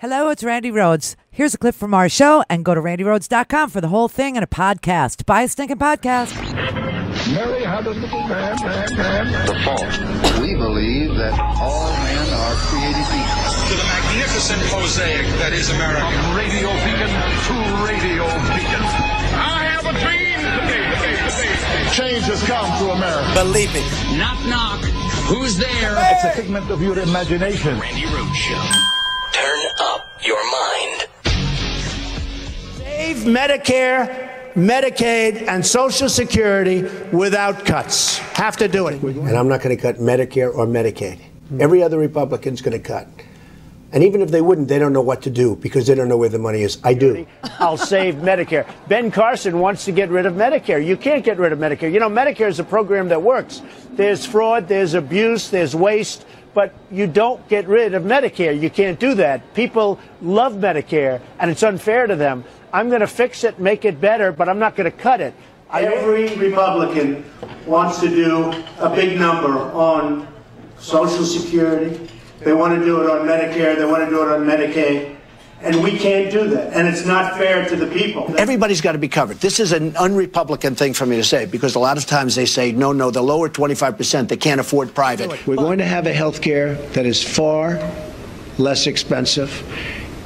Hello, it's Randi Rhodes. Here's a clip from our show, and go to randirhodes.com for the whole thing and a podcast. Buy a stinking podcast. Mary had a little man, man, man. The fault. We believe that all men are created equal. to the magnificent mosaic that is America. Radio beacon to radio beacon. I have a dream today. Change has come to America. Believe it. Knock, knock. Who's there? It's a figment of your imagination. Randi Rhodes Show. Save Medicare, Medicaid, and Social Security without cuts. Have to do it. And I'm not going to cut Medicare or Medicaid. Every other Republican's going to cut. And even if they wouldn't, they don't know what to do because they don't know where the money is. I do. I'll save Medicare. Ben Carson wants to get rid of Medicare. You can't get rid of Medicare. You know, Medicare is a program that works. There's fraud, there's abuse, there's waste, but you don't get rid of Medicare. You can't do that. People love Medicare, and it's unfair to them. I'm going to fix it, make it better, but I'm not going to cut it. Every Republican wants to do a big number on Social Security. They want to do it on Medicare. They want to do it on Medicaid. And we can't do that. And it's not fair to the people. Everybody's got to be covered. This is an unrepublican thing for me to say because a lot of times they say, no, no, the lower 25%, they can't afford private. We're going to have a health care that is far less expensive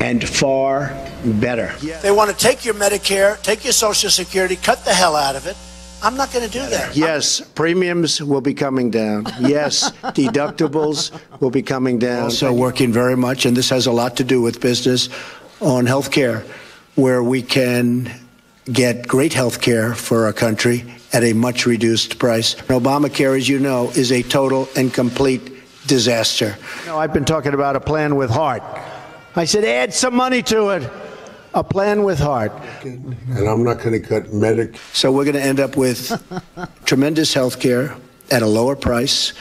and far better. They want to take your Medicare, take your Social Security, cut the hell out of it. I'm not going to do that. Yes, premiums will be coming down. Yes, deductibles will be coming down. Also, working very much, and this has a lot to do with business, on health care, where we can get great health care for our country at a much reduced price. Obamacare, as you know, is a total and complete disaster. No, I've been talking about a plan with heart. I said, add some money to it. A plan with heart. And I'm not going to cut medic. So we're going to end up with tremendous health care at a lower price,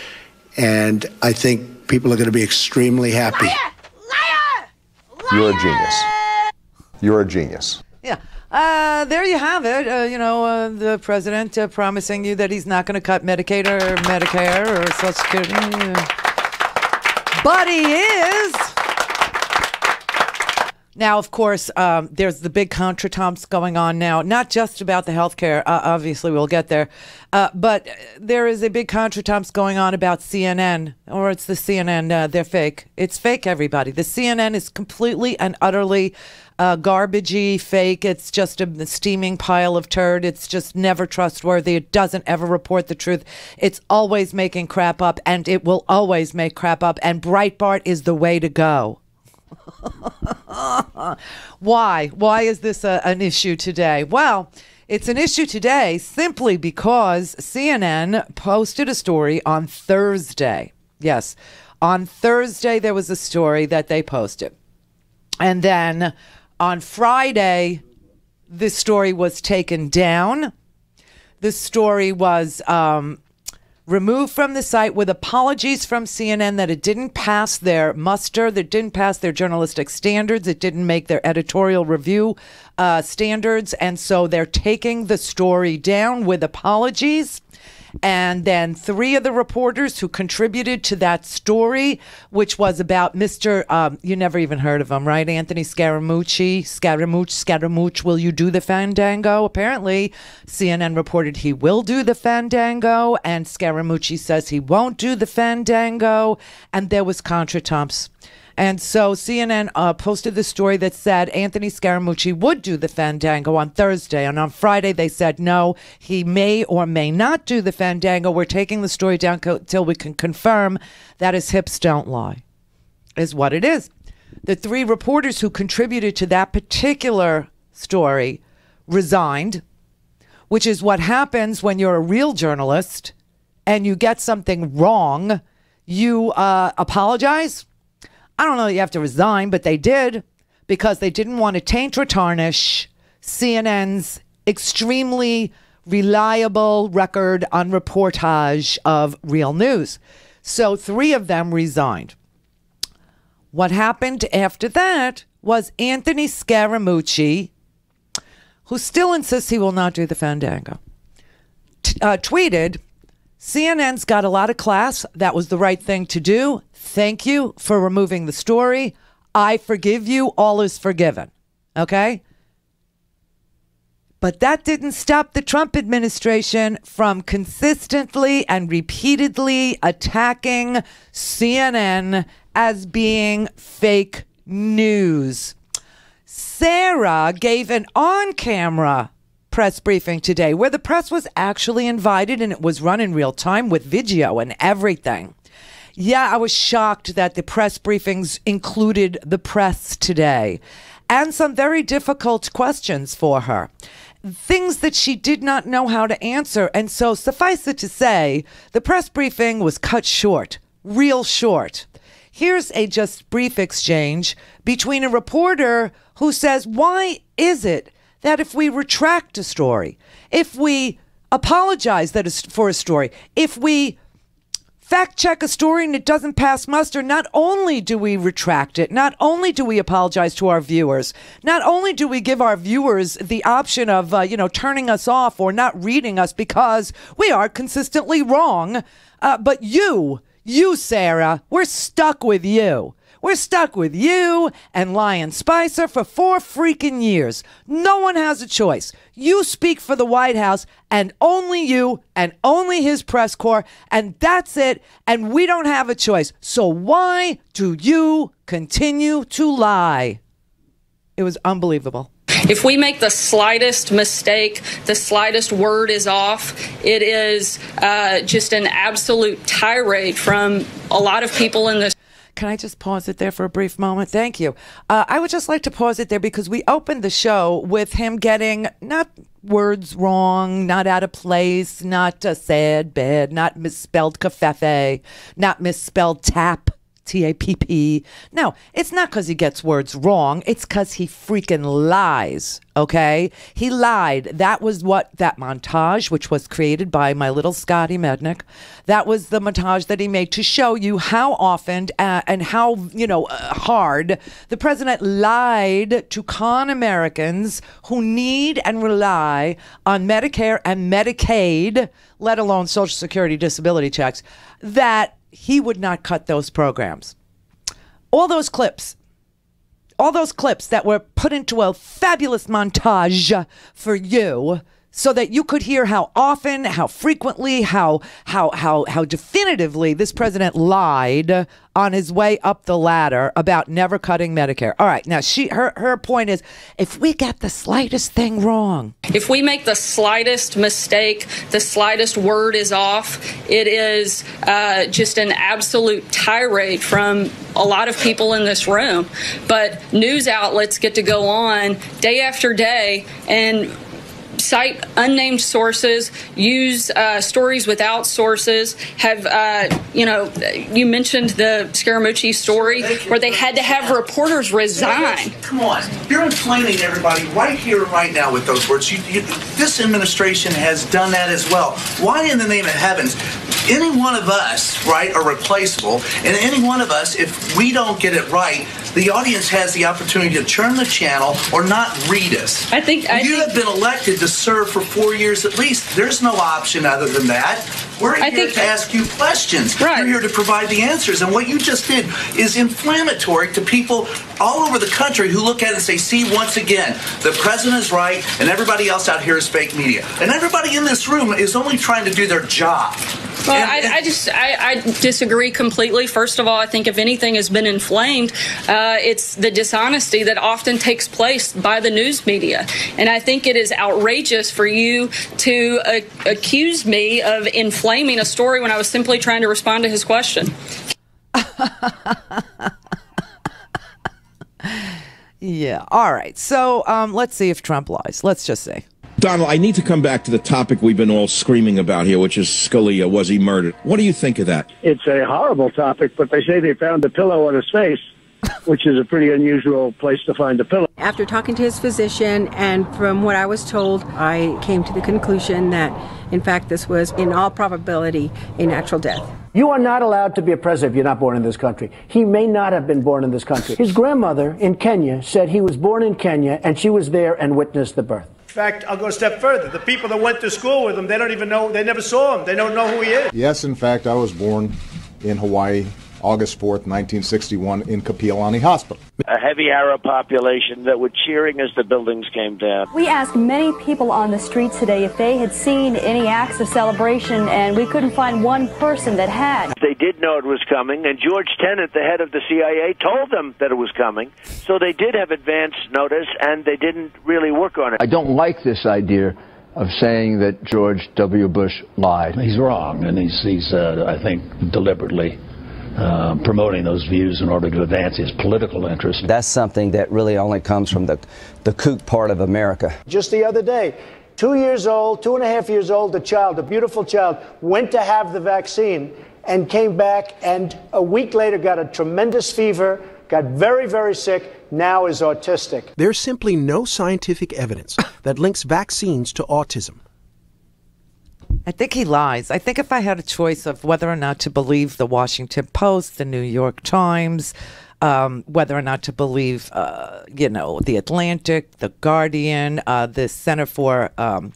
and I think people are going to be extremely happy. liar You're a genius. You're a genius. Yeah. Uh, there you have it. Uh, you know, uh, the president uh, promising you that he's not going to cut Medicaid or Medicare or Social Security. But he is. Now, of course, um, there's the big contretemps going on now, not just about the healthcare. Uh, obviously, we'll get there. Uh, but there is a big contretemps going on about CNN, or it's the CNN. Uh, they're fake. It's fake, everybody. The CNN is completely and utterly uh, garbagey, fake. It's just a steaming pile of turd. It's just never trustworthy. It doesn't ever report the truth. It's always making crap up, and it will always make crap up. And Breitbart is the way to go. Why? Why is this a, an issue today? Well, it's an issue today simply because CNN posted a story on Thursday. Yes, on Thursday, there was a story that they posted. And then on Friday, this story was taken down. The story was um, removed from the site with apologies from CNN that it didn't pass their muster, that didn't pass their journalistic standards, it didn't make their editorial review uh, standards. And so they're taking the story down with apologies. And then three of the reporters who contributed to that story, which was about Mr. Um, you never even heard of him, right? Anthony Scaramucci. Scaramucci, Scaramucci, will you do the Fandango? Apparently, CNN reported he will do the Fandango, and Scaramucci says he won't do the Fandango. And there was contretemps. And so CNN uh, posted the story that said Anthony Scaramucci would do the Fandango on Thursday. And on Friday, they said no, he may or may not do the Fandango. We're taking the story down co- till we can confirm that his hips don't lie, is what it is. The three reporters who contributed to that particular story resigned, which is what happens when you're a real journalist and you get something wrong. You uh, apologize I don't know that you have to resign, but they did because they didn't want to taint or tarnish CNN's extremely reliable record on reportage of real news. So three of them resigned. What happened after that was Anthony Scaramucci, who still insists he will not do the Fandango, uh, tweeted CNN's got a lot of class. That was the right thing to do. Thank you for removing the story. I forgive you, all is forgiven. Okay? But that didn't stop the Trump administration from consistently and repeatedly attacking CNN as being fake news. Sarah gave an on camera press briefing today where the press was actually invited and it was run in real time with video and everything. Yeah, I was shocked that the press briefings included the press today and some very difficult questions for her. Things that she did not know how to answer. And so, suffice it to say, the press briefing was cut short, real short. Here's a just brief exchange between a reporter who says, Why is it that if we retract a story, if we apologize that is for a story, if we fact check a story and it doesn't pass muster, not only do we retract it, not only do we apologize to our viewers, not only do we give our viewers the option of, uh, you know, turning us off or not reading us because we are consistently wrong, uh, but you, you, Sarah, we're stuck with you. We're stuck with you and Lion Spicer for four freaking years. No one has a choice. You speak for the White House and only you and only his press corps, and that's it. And we don't have a choice. So why do you continue to lie? It was unbelievable. If we make the slightest mistake, the slightest word is off, it is uh, just an absolute tirade from a lot of people in this. Can I just pause it there for a brief moment? Thank you. Uh, I would just like to pause it there because we opened the show with him getting not words wrong, not out of place, not a sad, bed, not misspelled covfefe, not misspelled tap. T A P P. No, it's not because he gets words wrong. It's because he freaking lies. Okay? He lied. That was what that montage, which was created by my little Scotty Mednick, that was the montage that he made to show you how often uh, and how, you know, uh, hard the president lied to con Americans who need and rely on Medicare and Medicaid, let alone Social Security disability checks, that he would not cut those programs. All those clips, all those clips that were put into a fabulous montage for you so that you could hear how often, how frequently, how how how how definitively this president lied on his way up the ladder about never cutting Medicare. All right, now she her her point is if we get the slightest thing wrong, if we make the slightest mistake, the slightest word is off, it is uh, just an absolute tirade from a lot of people in this room. But news outlets get to go on day after day and cite unnamed sources, use uh, stories without sources. Have uh, you know? You mentioned the Scaramucci story where they had to have reporters resign. Come on, you're inflaming everybody right here, right now with those words. You, you, this administration has done that as well. Why, in the name of heavens, any one of us, right, are replaceable, and any one of us, if we don't get it right, the audience has the opportunity to turn the channel or not read us. I think I you think, have been elected to serve for four years at least. There's no option other than that. We're I here think- to ask you questions. Right. You're here to provide the answers. And what you just did is inflammatory to people all over the country who look at it and say, see, once again, the president is right and everybody else out here is fake media. And everybody in this room is only trying to do their job. Well, And- I, I just I, I disagree completely. First of all, I think if anything has been inflamed, uh, it's the dishonesty that often takes place by the news media, and I think it is outrageous for you to uh, accuse me of inflaming a story when I was simply trying to respond to his question. yeah. All right. So um, let's see if Trump lies. Let's just see. Donald, I need to come back to the topic we've been all screaming about here, which is Scalia. Was he murdered? What do you think of that? It's a horrible topic, but they say they found a pillow on his face, which is a pretty unusual place to find a pillow. After talking to his physician, and from what I was told, I came to the conclusion that, in fact, this was, in all probability, a natural death. You are not allowed to be a president if you're not born in this country. He may not have been born in this country. His grandmother in Kenya said he was born in Kenya and she was there and witnessed the birth. In fact, I'll go a step further. The people that went to school with him, they don't even know, they never saw him. They don't know who he is. Yes, in fact, I was born in Hawaii August 4th, 1961, in Kapiolani Hospital. A heavy Arab population that were cheering as the buildings came down. We asked many people on the streets today if they had seen any acts of celebration, and we couldn't find one person that had. They did know it was coming, and George Tenet, the head of the CIA, told them that it was coming. So they did have advance notice, and they didn't really work on it. I don't like this idea of saying that George W. Bush lied. He's wrong, and he's, he's uh, I think, deliberately uh, promoting those views in order to advance his political interests. That's something that really only comes from the, the kook part of America. Just the other day, two years old, two and a half years old, a child, a beautiful child, went to have the vaccine and came back and a week later got a tremendous fever, got very, very sick, now is autistic. There's simply no scientific evidence that links vaccines to autism. I think he lies. I think if I had a choice of whether or not to believe the Washington Post, the New York Times, um, whether or not to believe, uh, you know, the Atlantic, the Guardian, uh, the Center for um,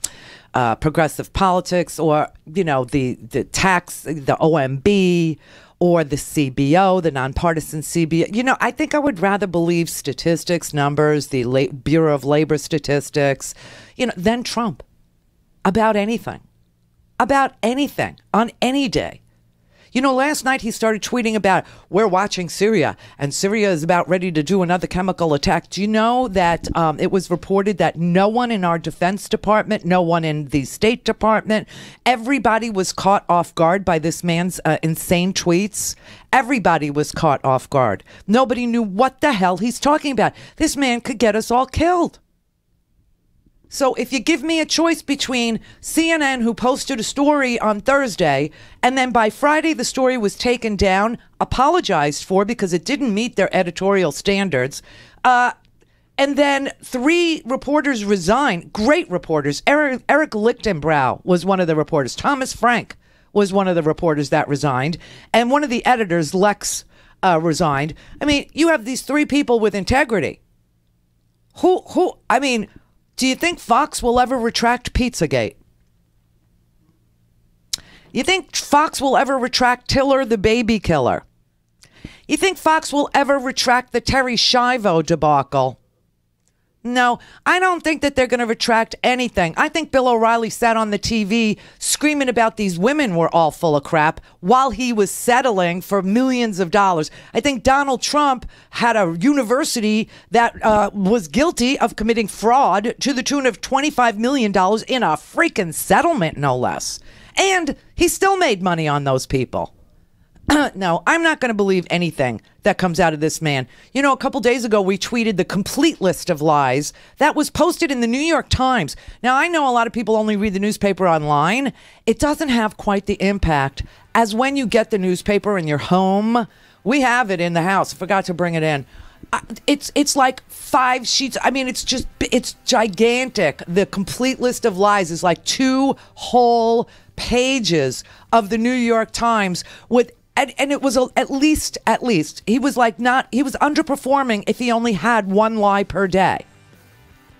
uh, Progressive Politics, or you know, the the tax, the OMB, or the CBO, the nonpartisan CBO. You know, I think I would rather believe statistics, numbers, the La- Bureau of Labor Statistics, you know, than Trump about anything about anything on any day. You know, last night he started tweeting about we're watching Syria and Syria is about ready to do another chemical attack. Do you know that um, it was reported that no one in our Defense Department, no one in the State Department, everybody was caught off guard by this man's uh, insane tweets? Everybody was caught off guard. Nobody knew what the hell he's talking about. This man could get us all killed. So if you give me a choice between CNN, who posted a story on Thursday, and then by Friday the story was taken down, apologized for because it didn't meet their editorial standards, uh, and then three reporters resigned, great reporters. Eric, Eric Lichtenbrow was one of the reporters. Thomas Frank was one of the reporters that resigned. And one of the editors, Lex, uh, resigned. I mean, you have these three people with integrity. Who, who, I mean, do you think Fox will ever retract Pizzagate? You think Fox will ever retract Tiller the baby killer? You think Fox will ever retract the Terri Schiavo debacle? No, I don't think that they're going to retract anything. I think Bill O'Reilly sat on the TV screaming about these women were all full of crap while he was settling for millions of dollars. I think Donald Trump had a university that uh, was guilty of committing fraud to the tune of $25 million in a freaking settlement, no less. And he still made money on those people. no, I'm not going to believe anything that comes out of this man. You know, a couple days ago, we tweeted the complete list of lies that was posted in the New York Times. Now, I know a lot of people only read the newspaper online. It doesn't have quite the impact as when you get the newspaper in your home. We have it in the house. I forgot to bring it in. It's it's like five sheets. I mean, it's just it's gigantic. The complete list of lies is like two whole pages of the New York Times with and, and it was a, at least at least he was like not he was underperforming if he only had one lie per day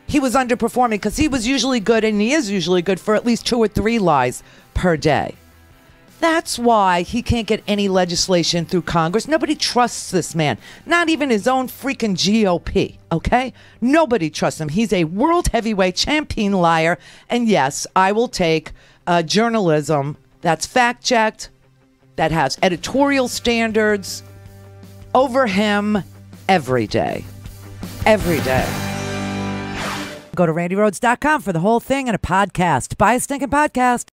he was underperforming because he was usually good and he is usually good for at least two or three lies per day that's why he can't get any legislation through Congress. Nobody trusts this man, not even his own freaking GOP, okay? Nobody trusts him. He's a world heavyweight champion liar. And yes, I will take uh, journalism that's fact checked, that has editorial standards over him every day. Every day. Go to randirhodes.com for the whole thing and a podcast. Buy a stinking podcast.